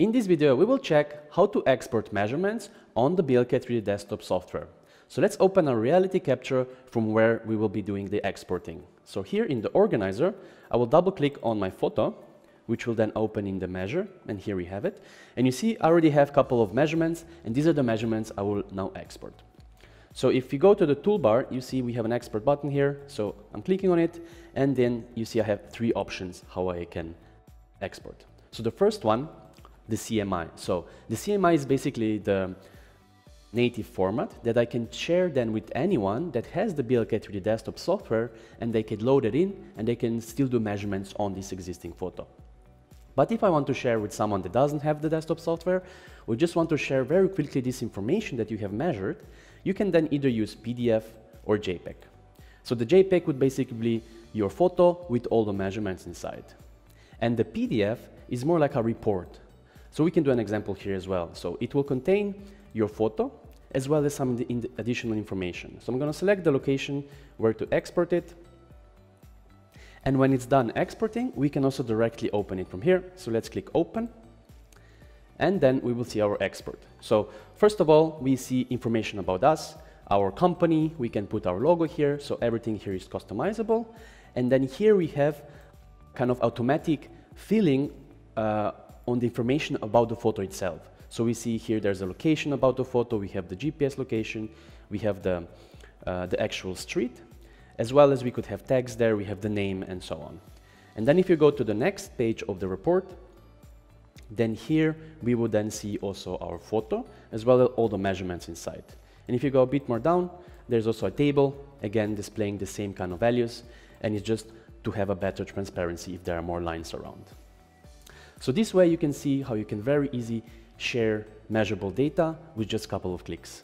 In this video, we will check how to export measurements on the BLK 3D desktop software. So let's open a reality capture from where we will be doing the exporting. So here in the organizer, I will double click on my photo, which will then open in the measure, and here we have it. And you see, I already have a couple of measurements, and these are the measurements I will now export. So if you go to the toolbar, you see we have an export button here. So I'm clicking on it, and then you see I have three options how I can export. So the first one, the CMI. So the CMI is basically the native format that I can share then with anyone that has the BLK 3D desktop software and they can load it in and they can still do measurements on this existing photo. But if I want to share with someone that doesn't have the desktop software, or just want to share very quickly this information that you have measured, you can then either use PDF or JPEG. So the JPEG would basically be your photo with all the measurements inside. And the PDF is more like a report. So we can do an example here as well. So it will contain your photo as well as some additional information. So I'm going to select the location where to export it. And when it's done exporting, we can also directly open it from here. So let's click open. And then we will see our export. So first of all, we see information about us, our company. We can put our logo here. So everything here is customizable. And then here we have kind of automatic filling uh, on the information about the photo itself. So we see here there's a location about the photo, we have the GPS location, we have the, uh, the actual street, as well as we could have tags there, we have the name and so on. And then if you go to the next page of the report, then here we would then see also our photo, as well as all the measurements inside. And if you go a bit more down, there's also a table, again displaying the same kind of values, and it's just to have a better transparency if there are more lines around. So this way you can see how you can very easy share measurable data with just a couple of clicks.